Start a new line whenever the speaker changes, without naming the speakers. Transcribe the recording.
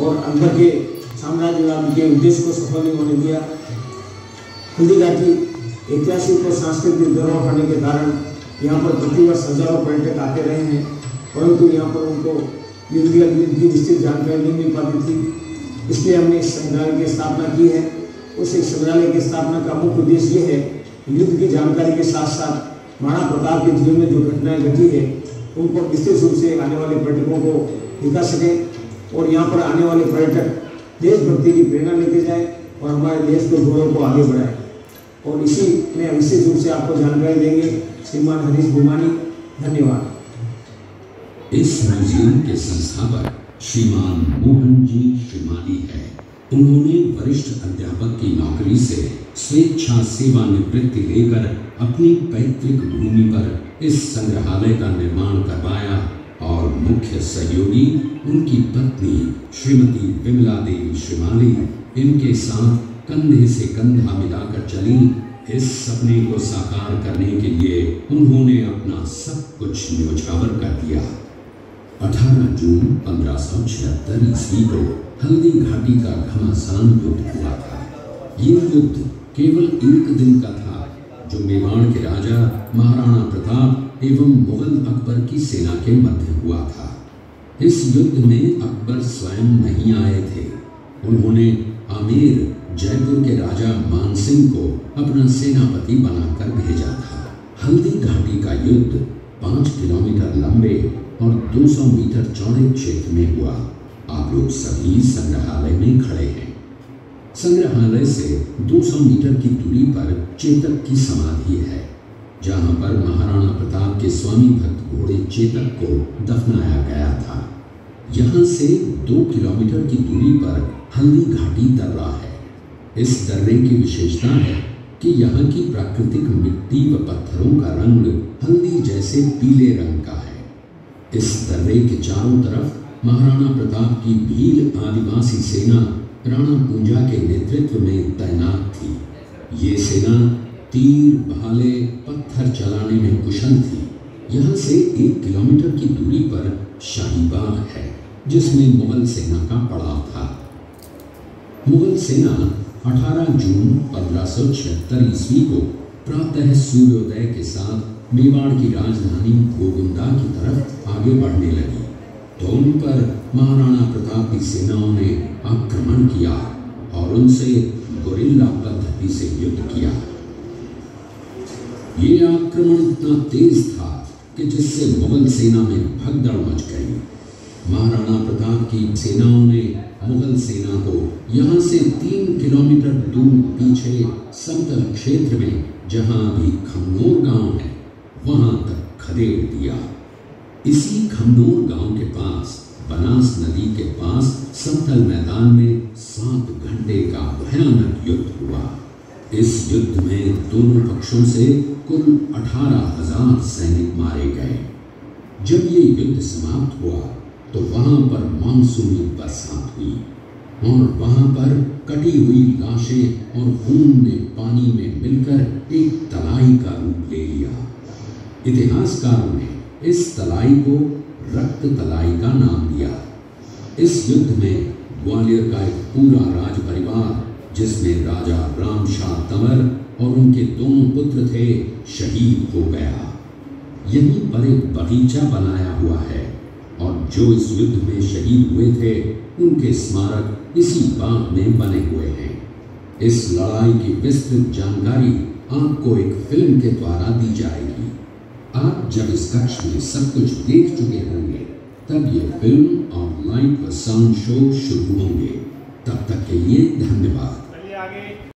और अकबर के साम्राज्यवाद के उद्देश्य को सफल नहीं होने दिया। हल्दी घाटी ऐतिहासिक और सांस्कृतिक धरोहर होने के कारण यहाँ पर प्रतिवर्ष हज़ारों पर्यटक आते रहे हैं, परंतु यहाँ पर उनको युद्ध की निश्चित जानकारी नहीं मिल पाती थी। इसलिए हमने इस संग्रहालय की स्थापना की है। उस संग्रहालय की स्थापना का मुख्य उद्देश्य ये है युद्ध की जानकारी के साथ साथ महाराणा प्रताप के जीवन में जो घटनाएँ घटी है उनको विस्तृत रूप से आने वाले पर्यटकों को दिखा सकें। और यहाँ पर आने वाले पर्यटक देशभक्ति की प्रेरणा लेके जाए और हमारे देश के गौरव को आगे बढ़ाए। और इसी में विशेष रूप से आपको जानकारी देंगे श्रीमान हरीश गुमानी धन्यवाद।
इस म्यूज़ियम के संस्थापक श्रीमान मोहन जी श्रीमानी है। उन्होंने वरिष्ठ अध्यापक की नौकरी से स्वेच्छा सेवानिवृत्ति लेकर अपनी पैतृक भूमि पर इस संग्रहालय का निर्माण करवाया। मुख्य सहयोगी, उनकी पत्नी श्रीमती विमला देवी श्रीमाली इनके साथ कंधे से कंधा मिलाकर चली। इस सपने को साकार करने के लिए उन्होंने अपना सब कुछ न्योछावर कर दिया। 18 जून 1576 ईस्वी को हल्दी घाटी का घमासान युद्ध हुआ था। ये युद्ध केवल एक दिन का था, जो मेवाड़ के राजा महाराणा प्रताप एवं मुगल अकबर की सेना के मध्य हुआ था। इस युद्ध में अकबर स्वयं नहीं आए थे। उन्होंने आमेर, जयपुर के राजा मानसिंह को अपना सेनापति बनाकर भेजा था। हल्दी घाटी का युद्ध पाँच किलोमीटर लंबे और 200 मीटर चौड़े क्षेत्र में हुआ। आप लोग सभी संग्रहालय में खड़े हैं। संग्रहालय से 200 मीटर की दूरी पर चेतक की समाधि है, जहाँ पर प्रताप के स्वामी भक्त घोड़े चेतक को दफनाया गया था। यहाँ से दो किलोमीटर की दूरी पर हल्दी घाटी दर्रा है। इस दर्रे की विशेषता है कि यहाँ की प्राकृतिक मिट्टी व पत्थरों का रंग हल्दी जैसे पीले रंग का है। इस दर्रे के चारों तरफ़ महाराणा प्रताप की भील आदिवासी सेना राणा पूंजा के नेतृत्व में तैनात थी। ये सेना तीर, भाले, पत्थर चलाने में कुशल थी। यहाँ से एक किलोमीटर की दूरी पर शाहीबाग है, जिसमें मुगल सेना का पड़ाव था। मुगल सेना 18 जून पंद्रह ईस्वी को प्रातः सूर्योदय के साथ मेवाड़ की राजधानी गोगुंदा की तरफ़ आगे बढ़ने लगी। तो उन पर महाराणा प्रताप की सेनाओं ने आक्रमण किया और उनसे गोरिल्ला पद्धति से युद्ध किया। ये आक्रमण इतना तेज था कि जिससे मुगल सेना में भगदड़ मच गई। महाराणा प्रताप की सेनाओं ने मुगल सेना को यहाँ से तीन किलोमीटर दूर पीछे समतल क्षेत्र में, जहाँ भी खमनोर गाँव है, वहाँ तक खदेड़ दिया। इसी खमनोर गाँव के पास, बनास नदी के पास समतल मैदान में सात घंटे का भयानक युद्ध हुआ। इस युद्ध में दोनों पक्षों से कुल अठारह हज़ार सैनिक मारे गए। जब ये युद्ध समाप्त हुआ तो वहाँ पर मानसूनी बरसात हुई और वहाँ पर कटी हुई लाशें और खून ने पानी में मिलकर एक तलाई का रूप ले लिया। इतिहासकारों ने इस तलाई को रक्त तलाई का नाम दिया। इस युद्ध में ग्वालियर का एक पूरा राज परिवार जिसमें राजा राम शाह तंवर और उनके दोनों पुत्र थे, शहीद हो गया। यहीं पर एक बगीचा बनाया हुआ है और जो इस युद्ध में शहीद हुए थे, उनके स्मारक इसी बाग में बने हुए हैं। इस लड़ाई की विस्तृत जानकारी आपको एक फ़िल्म के द्वारा दी जाएगी। आप जब इस कक्ष में सब कुछ देख चुके होंगे, तब ये फ़िल्म और व साउंड शो शुरू होंगे। तब तक के लिए धन्यवाद। आगे।